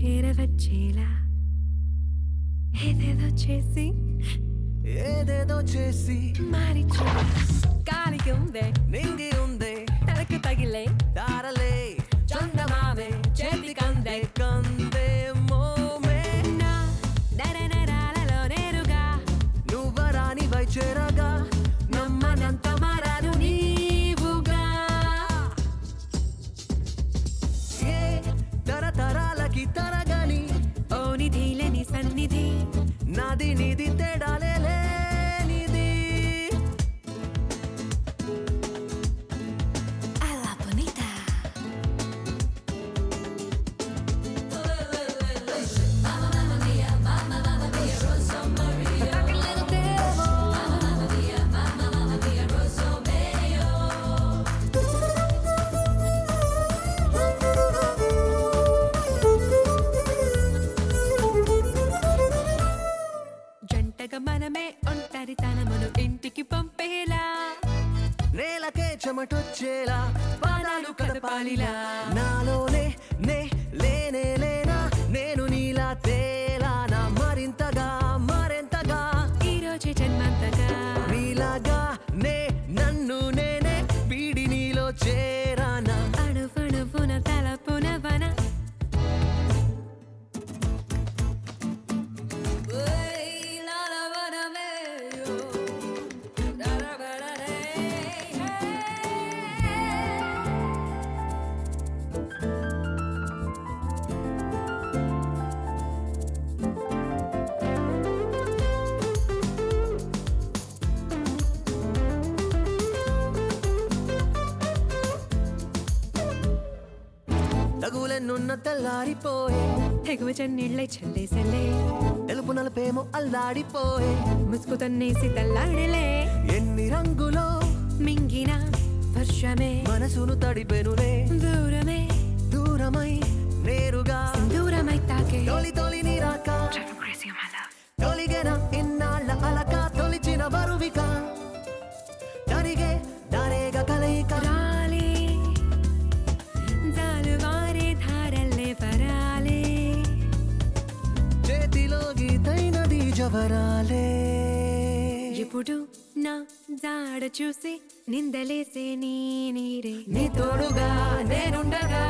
వచ్చేలా? ఏదేదో చేసి. ఏదేదో చేసి. మారి గాలికి ఉందే. నింగి ఉందే. మనమే ఒంటరితనమును ఇంటికి పంపేలా. నేలకే చెమటొచ్చేలా పాదాలు కదపాలిలా. నాలోనే నే లేనే లేనా నేను నీలా తేలానా మరింతగా మరింతగా. ఈ రోజే జన్మంతగా. నీలాగా నే నన్ను నేనే వీడి నీలో చేరానా తగులెన్నున్న తెల్లారిపోయే. తెగువ చెన్నీళ్ళై చల్లేసలే. తెలుపు నలుపేమో అల్లాడిపోయే. ముసుగు తన్నేసి తల్లాడలే. ఎన్ని రంగులో మింగిన వర్షమే. మనసును తడిపెనులే. దూరమే. దూరమై గీతైనది జవరాలే ఇప్పుడు నా జాడ చూసి నిందలేసే నీ నీరే. నీ తోడుగా నేనుండగా